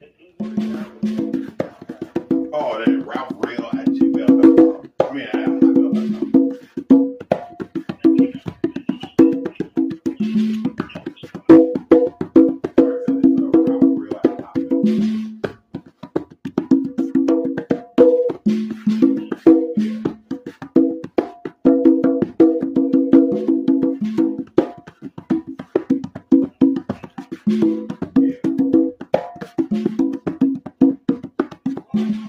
Oh, that Ralph Real at gmail.com. I mean, at hotmail.com. Ralph thank you